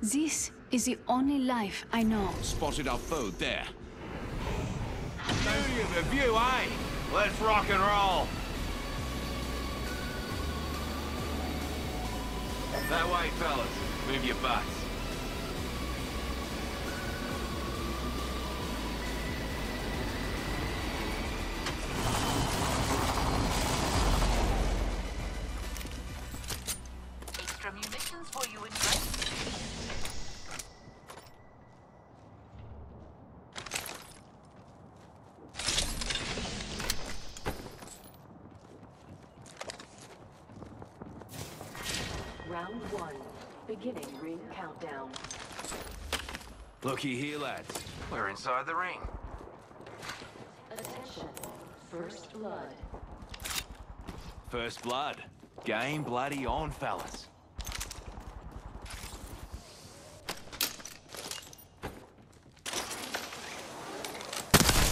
This is the only life I know. Spotted our foe there. Beauty of a view, eh? Let's rock and roll. That way, fellas. Move your butts. Beginning ring countdown. Looky here, lads. We're inside the ring. Attention. First blood. First blood. Game bloody on, fellas.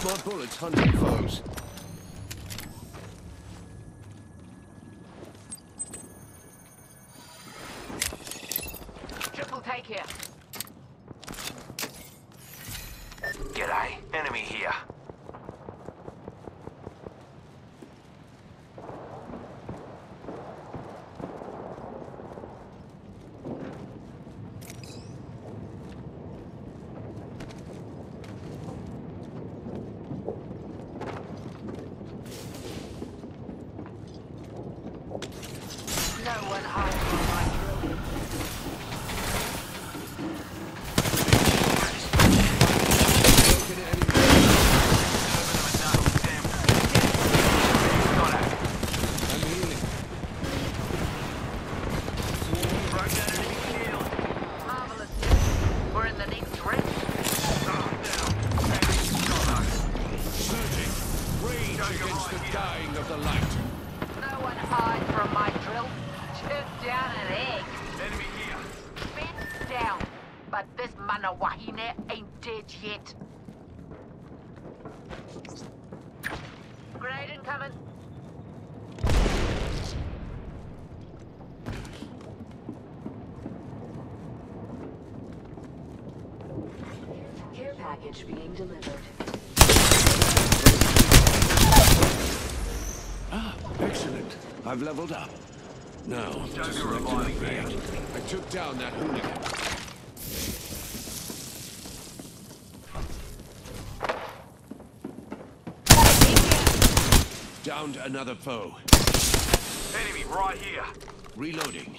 Smart bullets hunting foes. Enemy here. No one hides from my drill. Broken enemy. I'm healing. Marvelous. We're in the next ring. Surging. Rage against the dying of the light. No one hides from my drill. Shoot down an egg. Enemy here. Fence down. But this Manawahine ain't dead yet. Grenade incoming. Care package being delivered. Ah, excellent. I've leveled up. Now, to select an upgrade. I took down that hooligan. Downed another foe. Enemy right here. Reloading.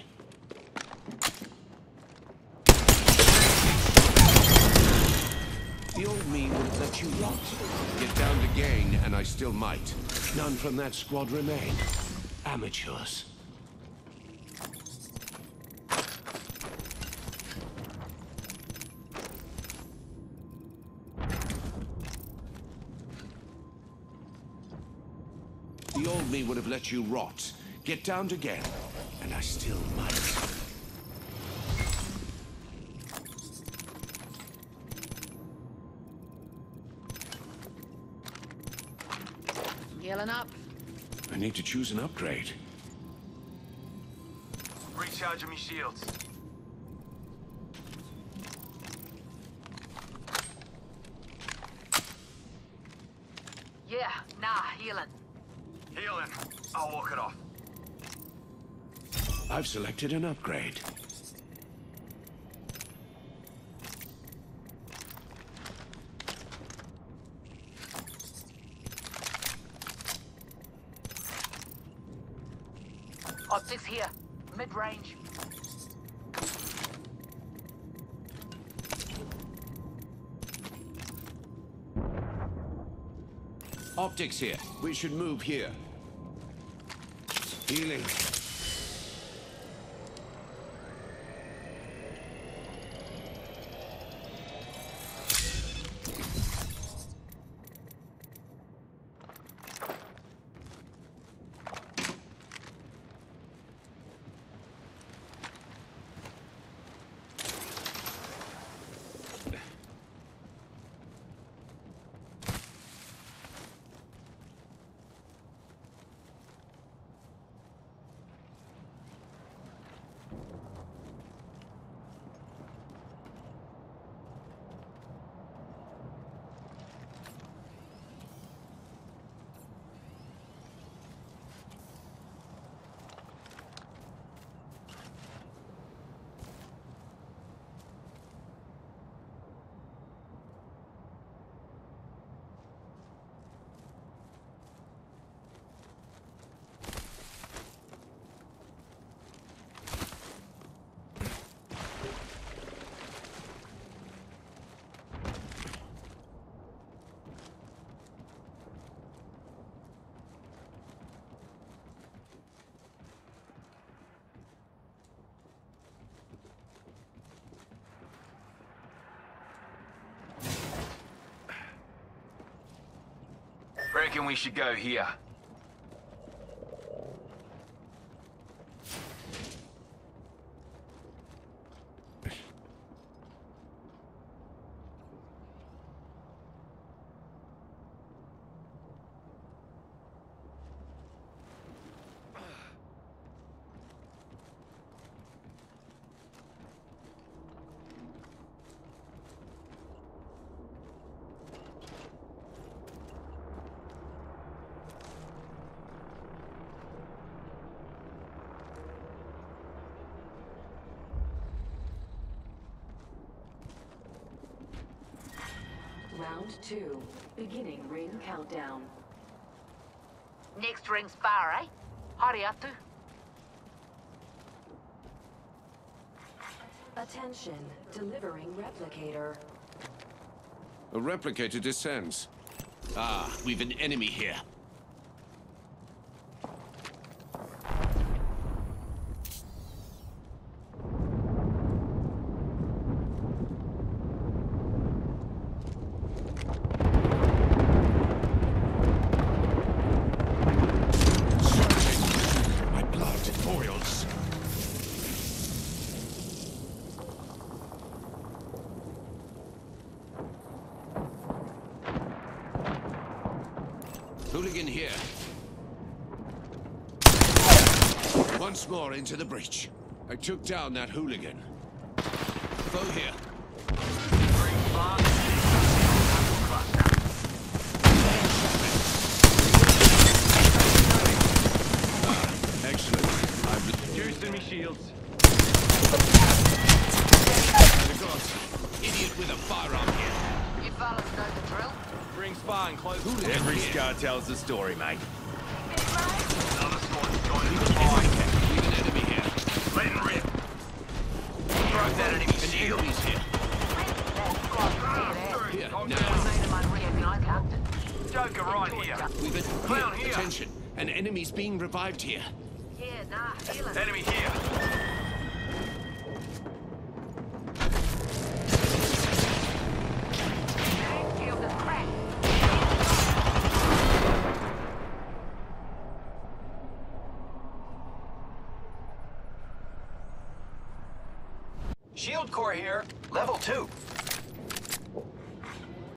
You. Get down to gang, and I still might. None from that squad remain. Amateurs. The old me would have let you rot. Get down to gang, and I still might. Healing up. I need to choose an upgrade. Recharging me shields. Yeah, nah, healing. Healing. I'll walk it off. I've selected an upgrade. Optics here. Mid-range. Optics here. We should move here. Healing. Reckon we should go here? Round two. Beginning ring countdown. Next ring's far, eh? Hariatu. Attention. Delivering replicator. A replicator descends. Ah, we've an enemy here. Hooligan here. Once more into the breach. I took down that hooligan. Foe here. Fun. Excellent. I've Juicing me shields. idiot with a firearm here. You fellas know the drill? Bring spa close. Hooligan Every here. scar tells the story, mate. Another squad's joining the We've fight. an enemy here. Letting rip. Broke that enemy An shield. enemy's here. God, Here, I've now. seen him unrecognized, Captain. Joker right here. We've an Clown here. here. Attention. An enemy's being revived here. Yeah, nah, healing. Enemy here.